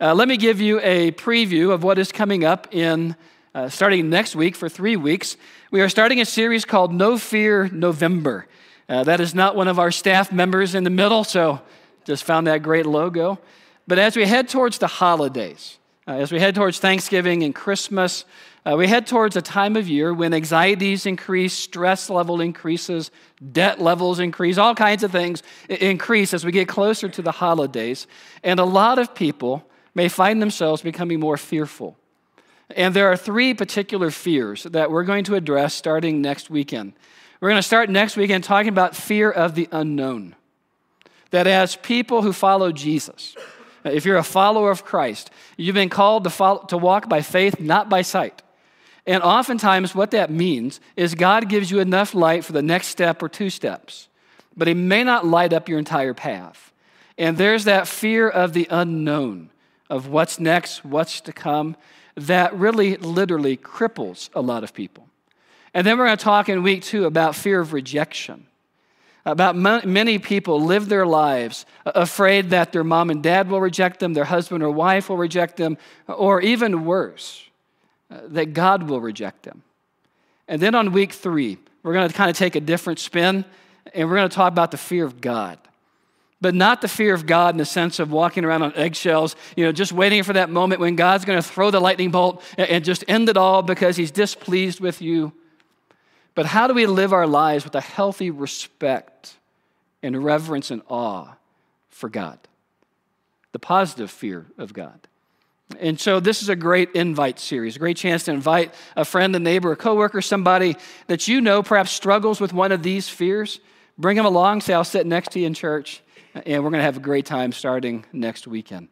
Uh, let me give you a preview of what is coming up in uh, starting next week for three weeks. We are starting a series called No Fear November. Uh, that is not one of our staff members in the middle, so just found that great logo. But as we head towards the holidays, uh, as we head towards Thanksgiving and Christmas, uh, we head towards a time of year when anxieties increase, stress level increases, debt levels increase, all kinds of things increase as we get closer to the holidays. And a lot of people may find themselves becoming more fearful. And there are three particular fears that we're going to address starting next weekend. We're going to start next weekend talking about fear of the unknown. That as people who follow Jesus, if you're a follower of Christ, you've been called to, follow, to walk by faith, not by sight. And oftentimes, what that means is God gives you enough light for the next step or two steps, but He may not light up your entire path. And there's that fear of the unknown, of what's next, what's to come, that really literally cripples a lot of people. And then we're going to talk in week two about fear of rejection. About many people live their lives afraid that their mom and dad will reject them, their husband or wife will reject them, or even worse, that God will reject them. And then on week three, we're going to kind of take a different spin and we're going to talk about the fear of God. But not the fear of God in the sense of walking around on eggshells, you know, just waiting for that moment when God's going to throw the lightning bolt and just end it all because he's displeased with you. But how do we live our lives with a healthy respect and reverence and awe for God? The positive fear of God. And so this is a great invite series, a great chance to invite a friend, a neighbor, a coworker, somebody that you know perhaps struggles with one of these fears. Bring them along, say, I'll sit next to you in church, and we're going to have a great time starting next weekend.